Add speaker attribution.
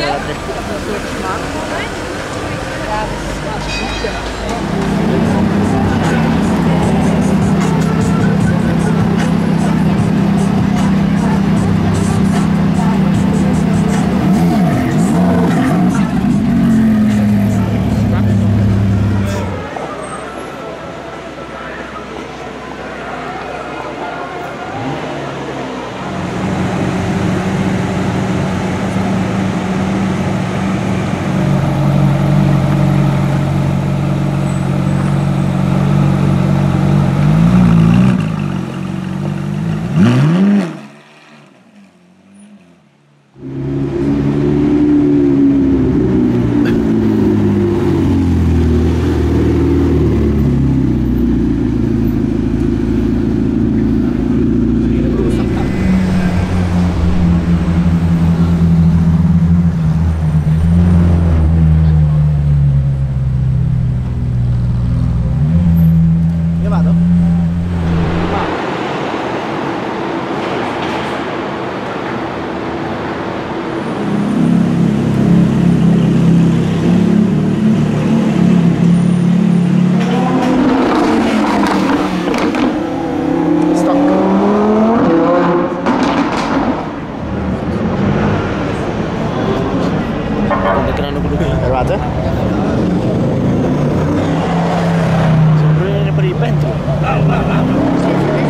Speaker 1: yeah.
Speaker 2: Vento. Bravo, bravo, bravo.